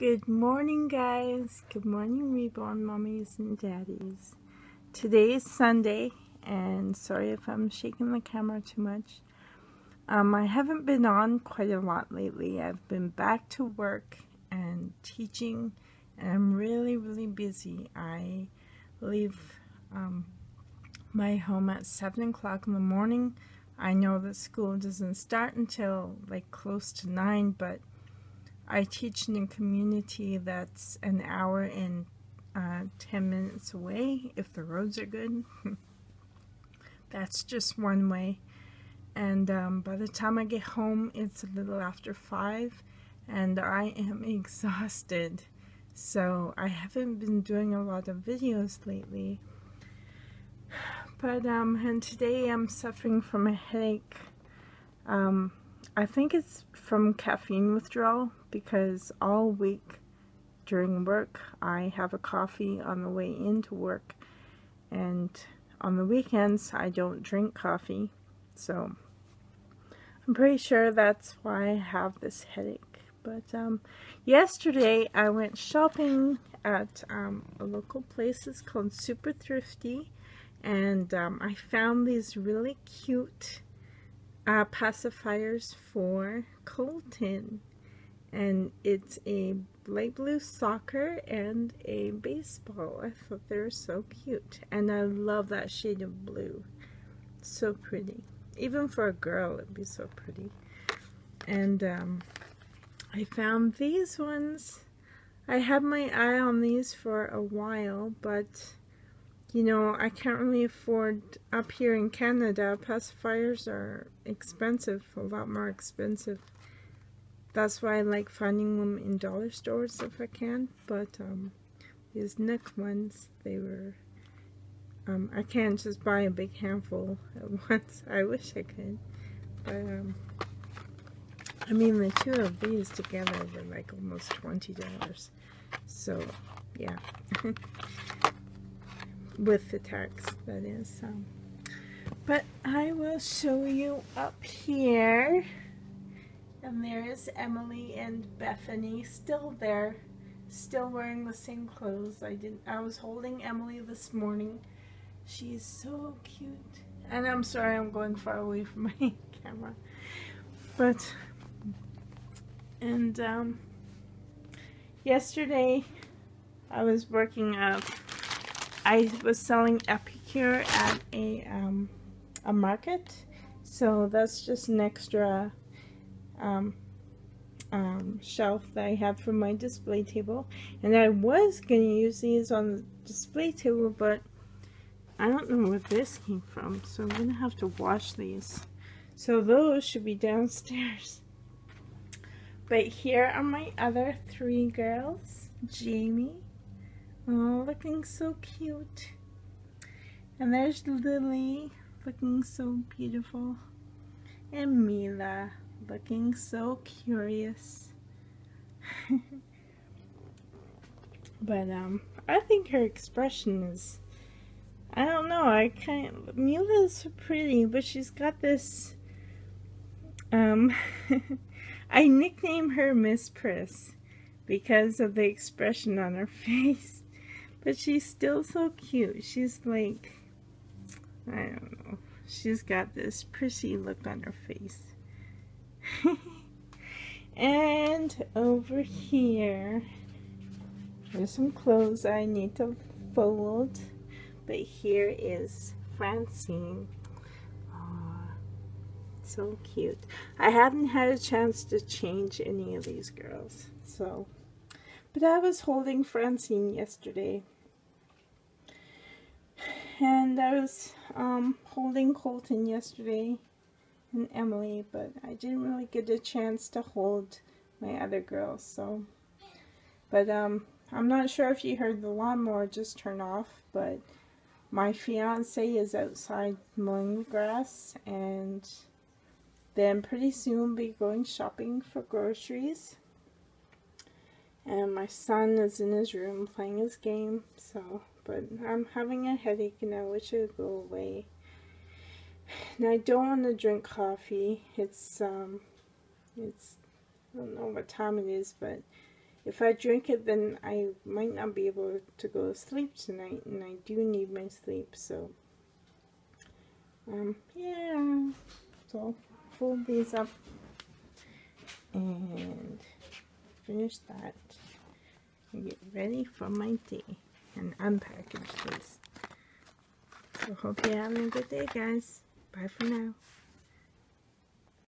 Good morning, guys. Good morning, reborn mommies and daddies. Today is Sunday, and sorry if I'm shaking the camera too much. Um, I haven't been on quite a lot lately. I've been back to work and teaching, and I'm really, really busy. I leave um, my home at 7 o'clock in the morning. I know that school doesn't start until like close to 9, but I teach in a community that's an hour and uh, 10 minutes away if the roads are good. that's just one way. And um, by the time I get home, it's a little after 5 and I am exhausted. So I haven't been doing a lot of videos lately. But, um, and today I'm suffering from a headache. Um, I think it's from caffeine withdrawal because all week during work I have a coffee on the way into work. And on the weekends I don't drink coffee. So I'm pretty sure that's why I have this headache. But um, yesterday I went shopping at um, a local place it's called Super Thrifty. And um, I found these really cute uh, pacifiers for Colton and it's a light blue soccer and a baseball. I thought they were so cute and I love that shade of blue. So pretty. Even for a girl it'd be so pretty. And um, I found these ones. I had my eye on these for a while but you know, I can't really afford, up here in Canada, pacifiers are expensive, a lot more expensive. That's why I like finding them in dollar stores if I can, but um, these NUK ones, they were, um, I can't just buy a big handful at once. I wish I could, but um, I mean the two of these together were like almost $20. So, yeah. with the tax, that is but I will show you up here and there's Emily and Bethany still there still wearing the same clothes. I didn't I was holding Emily this morning. She's so cute. And I'm sorry I'm going far away from my camera. But and um, yesterday I was working up I was selling Epicure at a, um, a market. So that's just an extra um, um, shelf that I have for my display table. And I was going to use these on the display table, but I don't know where this came from. So I'm going to have to wash these. So those should be downstairs. But here are my other three girls. Jamie, Oh, looking so cute. And there's Lily, looking so beautiful. And Mila, looking so curious. but, um, I think her expression is, I don't know, I kind of, Mila's so pretty, but she's got this, um, I nickname her Miss Priss because of the expression on her face. But she's still so cute. She's like, I don't know. She's got this prissy look on her face. and over here, there's some clothes I need to fold. But here is Francine. so cute. I haven't had a chance to change any of these girls. So but I was holding Francine yesterday. And I was um, holding Colton yesterday and Emily, but I didn't really get a chance to hold my other girls, so. But um, I'm not sure if you heard the lawnmower just turn off, but my fiance is outside mowing the grass, and then pretty soon be going shopping for groceries and my son is in his room playing his game so but I'm having a headache wish it would go away now I don't want to drink coffee it's um it's I don't know what time it is but if I drink it, then I might not be able to go to sleep tonight, and I do need my sleep, so, um, yeah, so fold these up and finish that and get ready for my day and unpackage this. So hope you're having a good day, guys. Bye for now.